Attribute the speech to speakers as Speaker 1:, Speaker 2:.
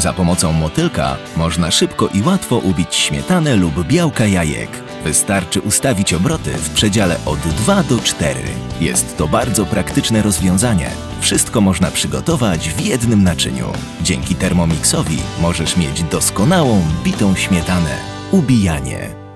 Speaker 1: Za pomocą motylka można szybko i łatwo ubić śmietanę lub białka jajek. Wystarczy ustawić obroty w przedziale od 2 do 4. Jest to bardzo praktyczne rozwiązanie. Wszystko można przygotować w jednym naczyniu. Dzięki Thermomixowi możesz mieć doskonałą bitą śmietanę. Ubijanie.